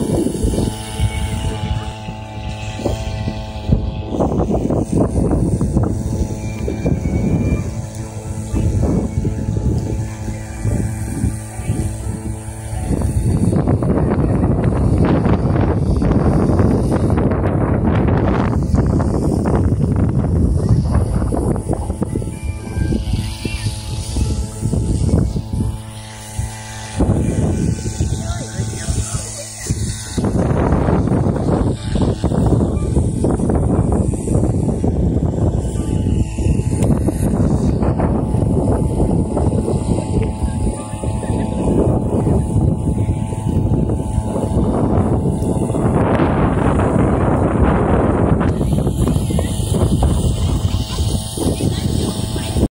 あ。